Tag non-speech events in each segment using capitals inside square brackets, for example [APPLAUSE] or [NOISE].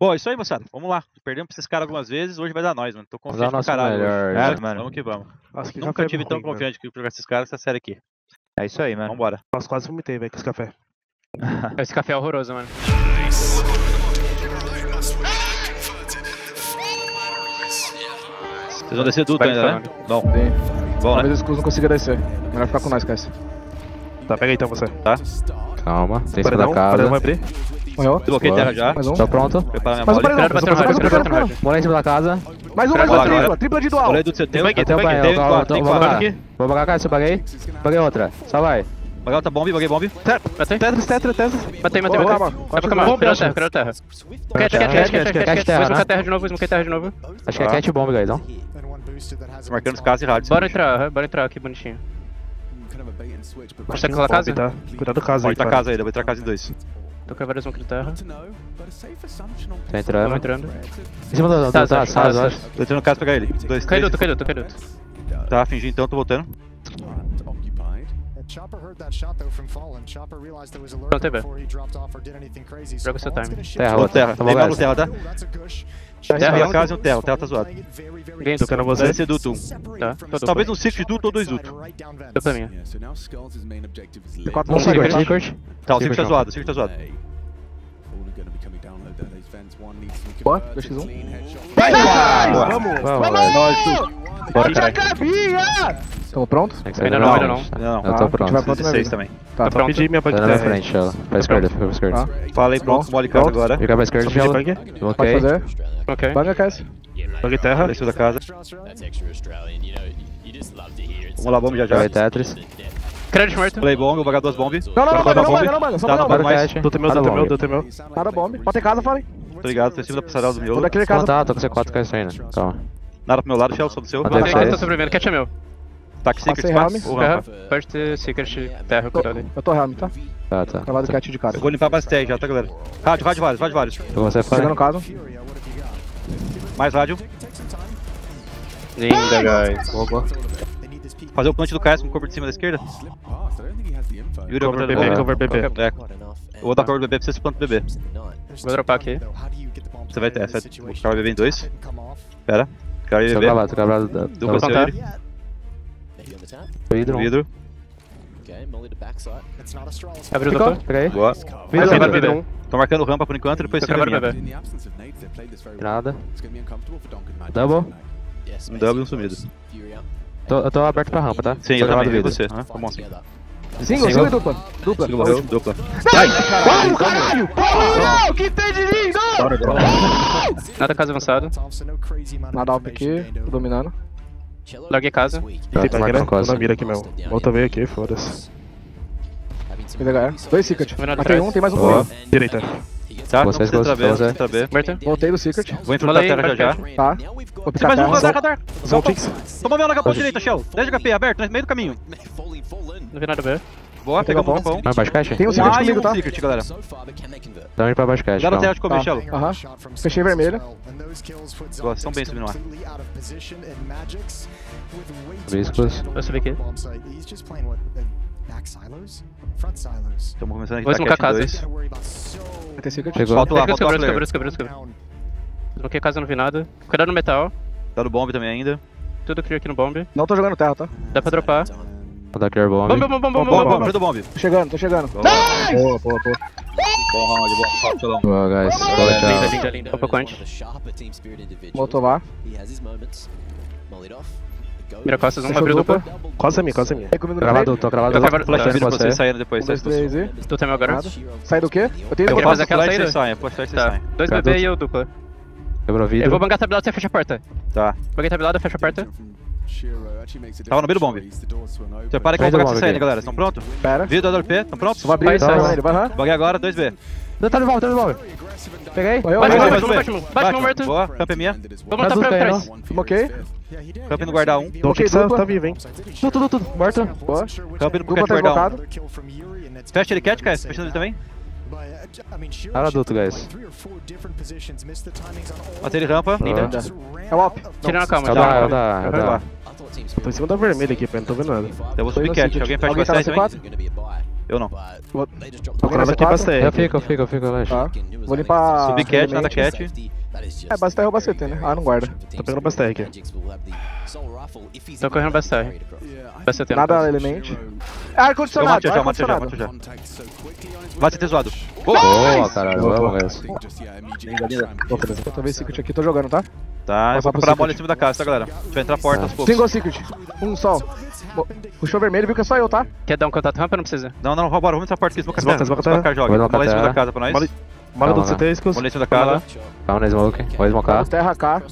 Bom, é isso aí, moçada. Vamos lá. Perdemos pra esses caras algumas vezes, hoje vai dar nós, mano. Tô Vamos dar confiante o pra nosso caralho. melhor. É, né? mano. Vamos que vamos. Nossa, que Nunca tive tão ruim, confiante que jogar esses caras essa série aqui. É isso aí, mano. Vambora. Nossa, quase vomitei, velho, com esse café. [LAUGHS] Esse café é horroroso, mano. Vocês vão descer tudo ainda, né? Bom, Sim. bom, né? Talvez o escudo não consiga descer. Melhor ficar com nós, Cass. Tá, pega aí então você. Calma, tem Paredão, da casa. paredão vai abrir. Morreu. Desbloqueei Boa. terra já. Mais um. Tô pronto. Prepara minha Mais um bola. Mais um Mais um. Vou lá em cima da casa. Mais um, mais um, tripla. Tripla de dual. Olha aí do aqui, Tem aqui. tem Eu quatro, tem vou quatro. pagar. Vou pagar a casa, eu paguei. Paguei outra. Só vai. Baguei outra bomb, baguei bomb. Batei? Tetris, tetris, tetris. Matei, matei, matei. calma. Vai pra cama. Bomba, Criou terra, criou terra. Cat, cat, cat, cat, cat, terra, Vou smocar terra de novo, vou smocar terra de novo. Acho que é cat bomb, guys, não? Marcando os casos e rádios. Bora entrar, bora entrar aqui bonitinho. Acho que tá com aquela casa? Tá. Cuidado do casa aí, tá tá? casa aí, vou entrar casa em dois. Tô com várias smoke de terra. Tá entrando. Tamo entrando. Em cima da Tá, tá, sala, eu tá, acho. Tô entrando no pra pegar ele. Dois, três. duto, cai duto, cai duto. Tá, fingi então, tô voltando. Chopper heard that shot though from Fallen. Chopper realized there was a TV. before he dropped off or did anything crazy. Joga seu time. Terra, terra. Tá guys. terra, tá? Oh. Terra e a casa e um terra. O terra tá zoado. Ganhei duto. querendo Deve você. ser duto um. Tá. Talvez um ciclo de duto ou dois duto. Deu pra mim. Quatro Um não sai, secret, tá? Tá, o ciclo tá zoado, o ciclo tá zoado. Boa, 2x1. Boa. Vamos. Vamos, Bora, caralho. Tamo pronto? Ainda não, ainda não. Não. Eu Tá, tô a gente vai pronto. pronto 16 vida. também. Tá, Tá tá. pronto. Pedi minha bug Tô na frente, ela. Pra esquerda, pra esquerda. Tá. Falei, pronto, mole casa Pronto. agora. Fica pra esquerda, gelo. Pode fazer. Ok. Banga, Cass. Bug terra. Desceu da casa. Vamos lá, bomb já já. Joguei Tetris. Crédito morto. Play bomb, vou pagar duas bombs. Não, não, não, banga, não, bomb. banga, não, banga. Só Tá, banga, não banga. mais. Cat. Doutor meu, Nada doutor meu, bomb. doutor meu. Nada bomb. Pode ter casa, falei. Tô ligado, tô em cima da passarela do Tô miolo. daquele Não casa. tá, tô com C4 com essa ainda. Calma. Nada pro meu lado, Shell, sou do seu. Três. tô sobrevivendo. Cat é meu. Tac Secret, Passei Space. Helm. Ou Aham. rampa. Pode ter secret terra, cuidado aí. Eu tô helm, tá? Tá, tá. Cravado cat de cara. Eu vou limpar bastante já, tá, galera? Rádio, rádio vários, rádio vários. Tô com você Chegando fora. no caso. Mais rádio. Linda, guys. Boa, boa. Fazer o punch do KS com cover de cima da esquerda. Yuri, eu vou Cover BB, cover BB. É, eu vou dar cover BB pra você se planta BB. Vou dropar aqui. Você vai ter essa. Vou ficar o BB em dois. Pera. E Tô BB. Dupla seu. Yuri. Straw. it's Abriu o doutor. Pega aí. Boa. Vai Vidro, salvar vidro. Tô marcando rampa por enquanto, depois você bebê. Nada. Double. Um double e um sumido. Up. Tô, eu tô aberto pra rampa, tá? Sim, Tô eu também vi vidro. você. Ah, Tá bom sim. Together. Single, single e dupla. Dupla. Ele morreu, dupla. Vamos, caralho! Vamos, que tem de lindo! Nada casa avançada. So no crazy amount of Nada alp aqui, tô dominando. Larguei casa. week. Tá, marcando Tô quase. na mira aqui mesmo. Volta veio aqui, foda-se. Dois secret. Matei um, tem mais um comigo. Direita. Tá, não Vocês, precisa B, precisa. Voltei do secret. Vou enfrentar a Molei, terra já já. Tá. Vou Tem picar mais um. São ticks. Toma meu na capô direita, Shell. 10 de HP, aberto, no meio do caminho. Não vi nada B. Boa, Pegou pegamos o bom. capão. Vai baixo caixa? Tem um Ah, secret e comigo, um tá? secret, galera. They convert? Dá um pra baixo caixa. Já no calma. terra de comer, Tá. Shell. Aham. Fechei vermelho. Boa, estão bem subindo lá. Viscos. Eu subi aqui. Estamos começando a Vou cat em casa. Vai ter secret. Chegou. Falta lá, falta lá, player. brusca, brusca. Desbloqueei casa, não vi nada. Cuidado no metal. Tá no bomb também ainda. Tudo clear aqui no bomb. Não tô jogando terra, tá? Dá pra dropar. Vou dar clear bomb. Bomb, bomb, bomb, bomb, Bomb, bomb, bomb. Tô chegando, tô chegando. Boa, Boa, boa, boa. bom round, bom. Salve, Shelão. Boa, guys. Boa, Linda, tchau. linda, linda. Opa, team spirit individuals. Voltou lá. He has his moments. Mollied off. Go. Mira costas, um abriu dupla. a a minha. Aí comigo no Gravado, tô gravado. Eu tava- Flash vindo você. vocês saindo depois. Dois, tá? três e... Tu tem meu agora? Sai do quê? Eu tenho faço fazer aquela flash, saída. Flash, vocês Tá. saem. Dois BB e eu dupla. Quebrou vidro. Eu vou bangar tabelado, você fecha a porta. Tá. Banguei tabelado, fecha a porta. Tava no meio do bomb. Prepara que eu vou pegar saindo, velho. galera. Estão prontos? Pera. Vida do LP, estão prontos? Vai abrir sai. ele. Vai lá. Baguei agora, 2B. Não, tá no bomb, tá no bomb. Peguei. Bate, morreu. bate, um bate, bate, morto. Boa, camp é minha. Vamos Tá matar tudo pra trás. Smoquei. Camp no guardar um. Ok, ticks tá, tá vivo, hein? Tudo, tudo, tudo. Morto. Boa. Camp no cat tá guardar um. invocado. Fecha ele cat, Cass. Fechando ele também. Cara adulto, guys. Matei ele rampa. Linda. É o op. Tira na calma, É o já. da, é o da, é Tô em cima da vermelha aqui, pai, não tô vendo nada. Eu vou subir cat. Alguém fecha tá também? no was going to be a buy. Eu não. Dropped Tô aqui pra Eu CR. fico, eu fico, eu fico, relaxa. Tá. Vou limpar. Subir cat, nada cat. É, basta roubar CT, né? Ah, não guarda. Tô pegando bastante aqui. Tô correndo BSR. BST. Nada elemento. Ah, Eu ar-condicionado, mato já, mato já, ar-condicionado. mato já. Vai ser zoado. Boa, caralho, vamos, guys. Outra vez secret aqui, tô jogando, tá? Tá, eu Passar vou pro preparar a bola em cima da casa, tá, galera? A gente vai entrar a porta aos poucos. Single secret. Um só. Bo- Puxou vermelho, viu que é só eu, tá? Quer dar um contato rampa ou não precisa? Não, não, bora, vamos entrar a porta aqui, Esmoca, terra. esmoca Esmoca terra. joga. Bola em cima da casa pra nós. Bola- Bora do CT, escusa. Bola em cima da casa. Calma na smoke, vou smocar. Terra K.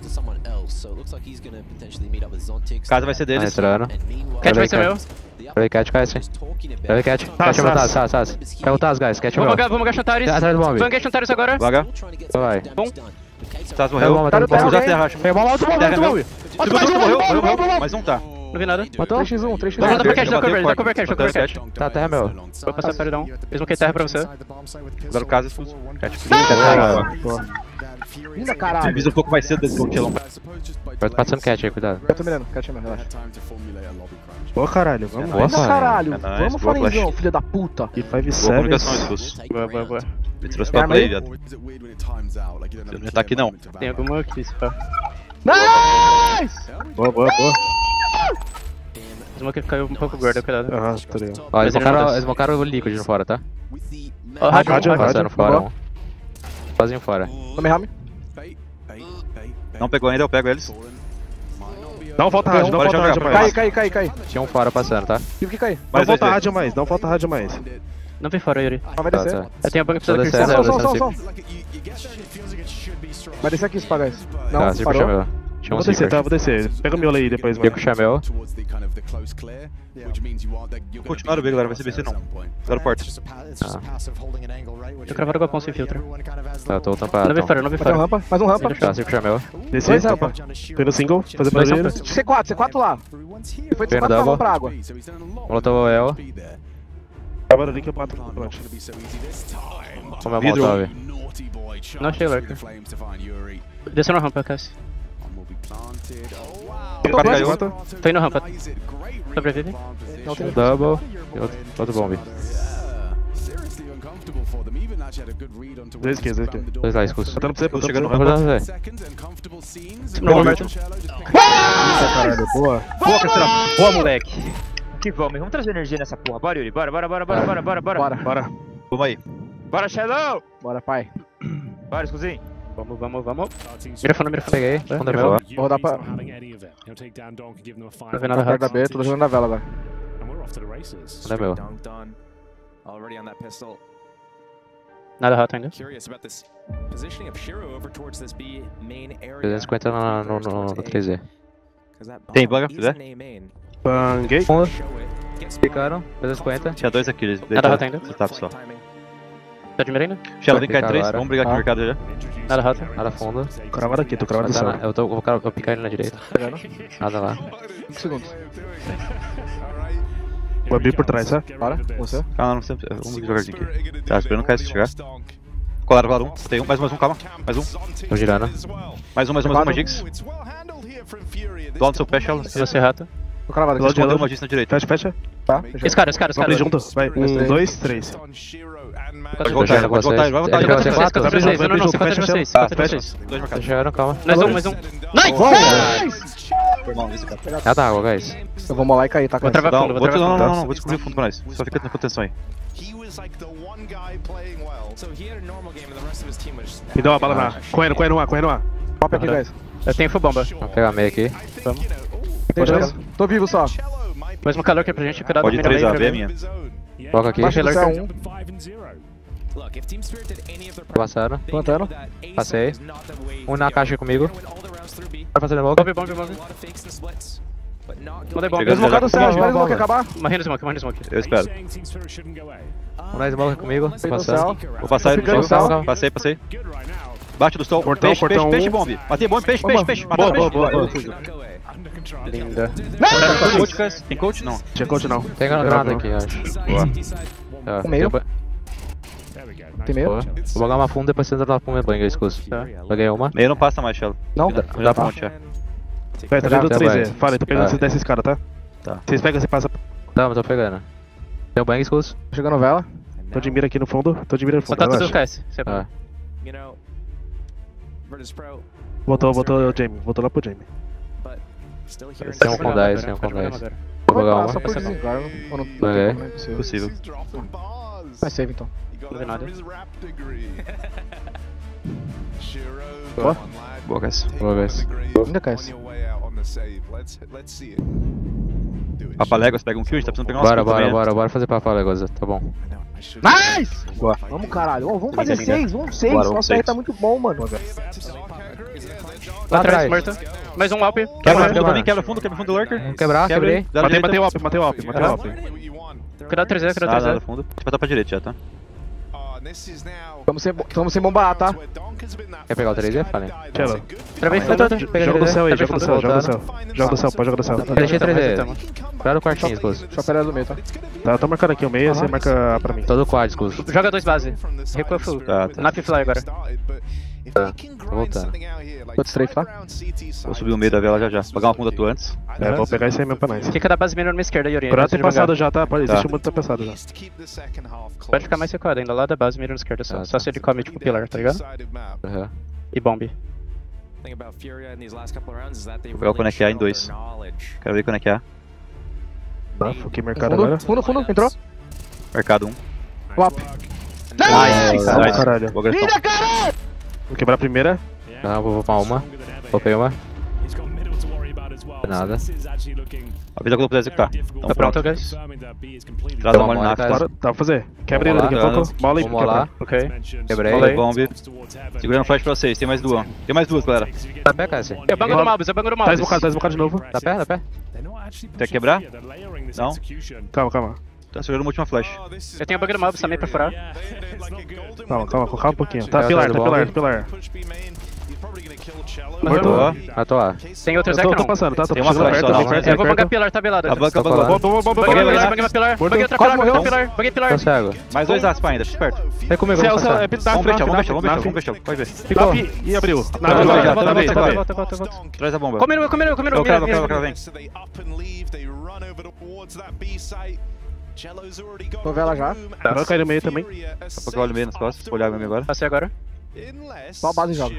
Casa vai ser Tá deles. entrando. Cat vai ser meu. Peraí, cat, cat. Peraí, cat. Cat é meu Taz, Taz, Taz. Pega o Taz, guys, cat é Vamos jogar Chantares. Atrás do bomb. Vamos jogar Chantares agora. Vaga. Vai. Bom. Taz Pega o morreu. Tá bomb. usar a terra, acho. Pega o bomb, outro bomb, outro morreu. bomb. Morreu, morreu, morreu, morreu. Mais um tá. Não vi nada. Matou? 3x1, 3x1. Vamos pra Bateu, cat, dá cover, dá cover cat, dá cover. Tá, terra é meu. Vou passar perdão. Smoke terra pra você. Agora o casa expulso. Cat. Linda caralho. Avisa um pouco mais cedo desse bloqueio. Vai passando cat aí, cuidado. Eu tô mirando, cat é meu, relaxa. Ô caralho, vamos Boa, lá. Linda pai. caralho. É nóis, Vamos, boa flash. filha da puta. E 5 Boa comunicação, 7 expulso. Boa, boa, boa. Me trouxe pra play, viado. Você não tá aqui, não. Tem alguma aqui, se pá. Nice! Boa, boa, boa. Smoke caiu um pouco gordo, cuidado. Aham, tô ligado. Ó, eles eles smocaram o liquid no fora, tá? Ó, rádio, Rádio, rádio. Passaram fora. Sozinho fora. Tome rame. Não pegou ainda, eu pego eles. Não falta rádio, não Bora falta jogar, rádio mais. Cai, cai, cai, cai. Tinha um fora passando, tá? Tive que cair. Não deles. rádio mais, não falta rádio mais. Não vem fora, Yuri. Ah, vai Tá, descer. tá. Eu tenho a banca precisa Tô da descendo, cristal. Som, som, som, som. Vai descer aqui, Spagas. Não, Tá, parou. Tinha um Vou descer, tá? Vou descer. Pega o miolo aí depois, mano. Zico chameu. Continuaram bem, galera. Vai ser BC não. Zero porta. Eu cravaram o galpão sem filtro. Tá, tô pra... Não vem Tom. fora, não um fora. rampa, mais um rampa. Tá, Zico chameu. Desci, Dois rampa. Pelo single, fazer barulho. C4, C4 lá. E foi de Pena C4 pra, double. pra água. Molotov El. Dá barulho que eu bato. Pronto. Como é o Vidro. Molotov? Não achei lurker. Desceu na rampa, Cassi. O cara caiu. Tô indo rampa. Sobrevive. Double. Outro, outro bomb. Dois esquerdos, dois esquerdos. Dois lá, escuso. Botando pra você, Tô chegando no Tá você. rampa. velho. Não, Roberto. Caralho, boa. Boa, Castrão. Boa, moleque. Que vamos, vamos trazer energia nessa porra. Bora, Yuri. Bora, bora, bora, bora, bora, bora, bora. Bora, Bora. Vamos aí. Bora, Shadow. bora, pai. Bora, escusinho. Vamos, vamos, vamos. Mirafone, mirafone. Peguei. Fundo é meu. Vou rodar pra... Não vi Tá nada perto da. B, tô jogando na vela agora. Fundo é meu. Already on that pistol. Nada rato ainda. Curious about this positioning of Shiro over towards this B main area. 350 no, no, no, no 3D. 'Cause that Tem bomb banga, is quiser? in A main. Banguei. Ficaram. 350. Tinha dois aqui, eles Nada rato ainda. Setup só. Tá de mirando? Shell, vem cá em três. Vamos brigar aqui no Ah. mercado já. Nada rato. Nada fundo. Cravado aqui, tô cravado Tá no na- eu, tô, eu vou, eu vou picar ele na direita. Pegando. Nada lá. 5 segundos. Vou abrir por trás, tá? Bora, você. Calma, não precisa. Vamos devagarzinho aqui. Tá, esperando o KS chegar. Colaram, colaram um. Tem um, mais um, mais um, calma. Mais um. Tô girando. Mais um, mais um, mais um, Magix. Do lado do seu pé, Shell. Se você rata. Tô cravado aqui. de Escondeu lado. uma Magix na direita. Fecha, fecha. Tá. Esse cara, esse cara, esse cara. Junto. Vai. Um, dois, três. Vai voltar. Ele vai voltar, vai voltar. Não, não, não, 56, 56. Dois marcados. Chegaram, tá, tá, tá. calma. Mais um, mais um. Nice! Foi mal, esse cara. Já é dá água, guys. Eu vou molar e cair, tá? Vou travar fundo, vou travar fundo. Não, não, não, vou descobrir o fundo pra nós. Só fica na proteção aí. Me dá uma bala na A. Correndo, correndo no A, correndo A. Pop aqui, guys. Eu tenho full bomba. Vou pegar meio aqui. Tamo. Tem dois. Tô vivo só. Mesmo calor que é pra gente, cuidado. Pode 3 a, vem a minha. coloca aqui. Baixa do passaram, Plantaram. Passei. Um na caixa comigo. Vai fazer demog. Bomb, bomb, bomb. Mandei bomb. Desmocado o Sérgio, vai smoke acabar. Marrendo smoke, marrendo smoke. Eu espero. Um na smoke comigo. Passar. Vou passar ele no céu. Passei, passei. Bate do sol. Portão, peixe, portão peixe, peixe, bomb. Matei bomb, peixe, peixe, peixe. Boa, boa, boa. Linda. Tem coach, Tem coach? Não. tem coach não. Tem granada aqui, acho. Boa. Tá. Meio. Tem meio? Boa. Vou jogar uma funda depois você entra na funda banho, eu escuso. Tá. Peguei uma. Meio não passa mais, Shell. Não? Dá- Já ponte, já. Vai, tá dentro do Tá, 3 vai. E. Fala, tô pegando Tá. vocês desses caras, tá? Tá. Vocês pegam, você passa. Não, mas tô pegando. Tem um bang, Skulls. Chegando vela. Tô de mira aqui no fundo. Tô de mira no Só fundo. tá tudo relaxa. KS. Você Ah. You know, Virtus Pro, Voltou, voltou o Jamie. Voltou lá pro Jamie. Tem um com 10, tem um com 10. Vou jogar uma. Só por desencargo. Ou não, Ok. não é possível. Vai save então. Não vi nada. Boa. Boa, Cass. Boa, guys. Ainda KS. Papa Legos, pega um kill, a gente tá precisando pegar umas Bora, bora, também, bora, bora fazer papo Legosa. Tá bom. Nice! Boa. Vamos, caralho. Vamos fazer seis, vamos seis. Bora, vamos Nossa, aí seis. tá muito bom, mano. Lá atrás, morto. Mais um Alp. Quebra Quebra, fundo quebra. quebra fundo, quebra fundo do Lurker. Quebrar, quebrei. Matei, matei o Alp, matei o Alp, matei o Alp. Cuidado 3 cuidado Nada, 3 nada, fundo. Deixa eu botar pra direita já, tá? Vamos sem, vamos sem bombar, tá? Quer pegar o 3 e falem. Tchelo. Travei fundo. Joga do céu aí, joga do céu, joga do céu. Joga do céu, pode jogar do céu. Deixei 3 Reseta, d Cuidado o quartinho, Skulls. Só pera do meio, tá? Tá, eu tô marcando aqui o meio, você marca pra mim. Todo quad, Skulls. Joga dois base. Recua full. Tá, tá. Na fly agora. Tá, tô voltando. Tô de strafe, tá? Vou subir no meio da vela já já. Pagar uma funda tu antes. É, vou pegar isso aí mesmo pra nós. Fica da base menor na esquerda, Yuri. Curado tem passado já, tá? Pode, Tá. existe muito tá passado já. Pode ficar mais recuado ainda, lá da base mirando esquerda só. Tá, Só tá. se ele come tipo pilar, tá ligado? Aham. E bomb. thing about Furia in these last couple of rounds is that they Vou pegar o Konekia em dois. Quero ver é é. Tá, foquei mercado agora. Fundo, fundo, fundo. Entrou? Mercado 1. Wap. Nice! Ah, Nice. caralho. Boa agressão. Vou quebrar a primeira. Não, vou upar uma. Popei uma. Nada. Avisa quando eu puder executar. Então Tá pronto, guys? Traz a mole na. Bora, dá pra fazer. Quebra ele daqui a pouco. Mola e Vamos quebra. lá. Ok. Quebrei. Rolei. Bomb. Segurando flash pra vocês, tem mais duas. Tem mais duas, galera. Tá pé, Cassie? Eu bango do Malbus, eu bango do Tá Malbus. esbocado, tá esbocado de novo. Tá pé, tá pé? Quer quebrar? Não? Calma, calma. Tá segurando uma última flash. Eu tenho bug do Malbus também pra furar. Calma, calma, calma um pouquinho. Tá, pilar, tá tá pilar, tá pilar. Boa. Matou A. Tem outro Eu Zek tô, não. passando, tá? Tô Tem uma flash perto, só, não. Eu vou perto. pilar, tá belado. A banca, Tô a banca. colado. Bom, bom, bom, bom, Banguei bom, pilar, banguei pilar. Banguei outra pilar, banguei pilar, banguei pilar. Tô cego. Mais dois aspas ainda, fica perto. Vem comigo, vamos é fechar, vamos fechar, vamos fechar, vamos fechar. Pode ver. Ficou. E abriu. Tá, Na tá, volta, tá, volta, tá, volta, tá, volta. Volta. Traz a bomba. Eu mira, quero, eu mira. quero, vem. Tô vela já. Agora caiu no meio também. Daqui a pouco eu olho meio nas costas, vou olhar mesmo agora. Passei agora. Só a base joga.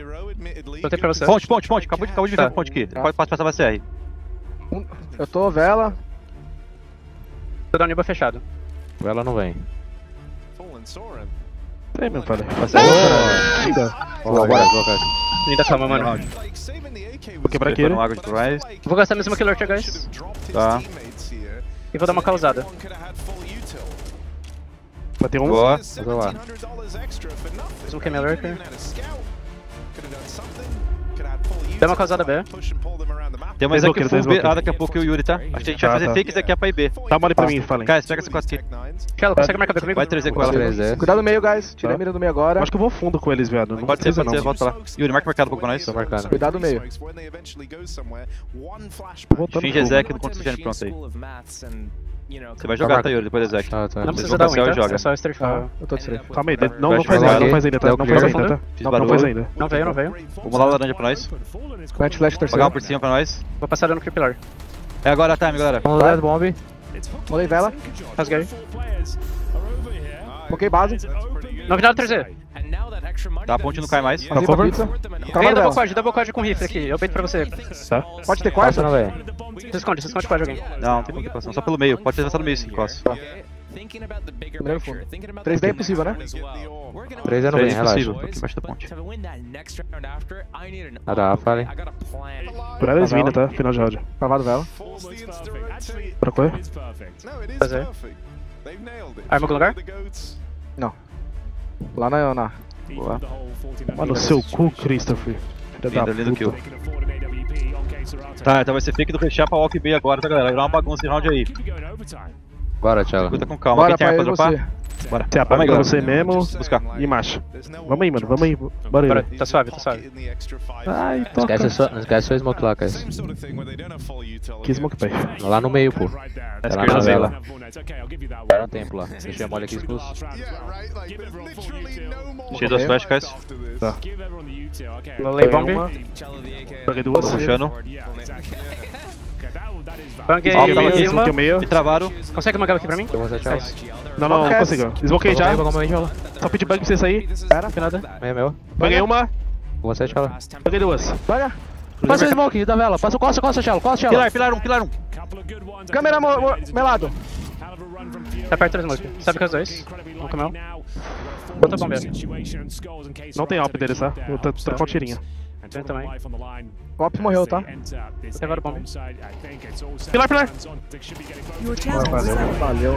Soltei pra você. Ponte, ponte, ponte. Acabou de, acabou de vir Tá. ponte aqui. Pode, pode passar pra CR. Eu tô vela. Tô dando Niba fechado. Ela não vem. Tem, meu pai. Boa, boa, boa, cara. Ainda calma, mano. Vou quebrar aqui. Vou gastar mesmo killer, guys. Tá. E vou dar uma causada. Bateu um. Boa. Vou lá. Fiz um Camel Lurker. Dá uma causada B. Tem mais aqui full B. Ah, daqui a pouco e o Yuri, tá? Acho que a gente vai Tá, fazer tá. fakes aqui a pra B. Dá mole pra mim, falem. Cara, pega essa costa aqui. Shello, consegue marcar B comigo? Vai 3 com ela. 3D. Cuidado no meio, guys. Tirei a Tá. mira do meio agora. Acho que eu vou fundo com eles, viado. Não Pode ser, pode ser, volta lá. Yuri, marca o mercado um pouco pra nós. Tô marcando. Cuidado no meio. Finge fundo. Ezek no contra o pronto aí. Você vai jogar, Yuri? Depois do Ezek. Tá, tá. Não precisa dar um, tá? joga. É só strafe. Ah, eu tô de strafe. Calma aí, não, faz ainda, não faz ainda, tá? Não faz ainda, tá? Não faz ainda. Não veio, não veio. Vamos lá, laranja pra nós. Plant flash Pagar terceiro. um por cima pra nós. Vou passar dando pilar. É agora a time, galera. Vamos lá, bomb. Molei vela. Rasguei. Foquei base. Não vi nada 3D. Tá, a ponte não cai mais. Tá cover? Vem Calma double quad, double quad com rifle aqui. Eu peito pra você. Tá? Pode ter quarta? não vem. Se esconde, se esconde quad alguém. Não, não tem complicação. Só pelo meio. Pode ter avançado no meio sim. Primeiro fundo. 3D é possível, né? 3 é não 3 vem, é relaxa. impossível. Aqui embaixo da ponte. Nada, A, falem. Por elas vindo, tá? Final de round. Cavado vela. Pra correr? Fazer. Arma algum lugar? Lá na. na. Boa. Mano, seu cu, Christopher. Filha da Lindo, lindo kill. puta. Tá, então vai ser fake do fechar pra walk B agora, tá, galera? Vai virar uma bagunça esse round aí. Bora, Thiago. Escuta com calma. Bora Quem tem eu pra dropar? você. Bora. Você Vamos apaga aí, pra você mesmo Buscar. e marcha. Vamos aí, mano. Vamos aí. Bora Bora, aí. tá suave, tá suave. Ai, Não toca. esquece sua, não esquece sua smoke lá, cara. Que smoke pai. Lá no meio, pô. Tá Tá lá esquerda na vela. Tá no tempo lá. Deixei a mole aqui expulso. Cheio das flash, guys. Lolei bomb. Uma. Peguei duas. Tô puxando. [LAUGHS] Banguei em tava aqui, cima. Smoke meio. Me travaram. Consegue mangar aqui pra mim? Eu. Não, não, não consigo. Smokeei já. Só pedir bug pra você sair. Pera, que nada. Meio meu. Banguei uma. Vou sete ela. Banguei duas. Passa o smoke da vela. Passa o costa, costa, Shello. Costa, Shello. Pilar, pilar um, pilar um. Câmera mo- mo- melado. Tá perto do smoke. Sabe que os dois? Vou comer um. Bota bombeiro. Não tem op deles, tá? Vou t- trocar uma tirinha. Tem também. Morreu, tá? Agora o. Pilar, pilar. Valeu.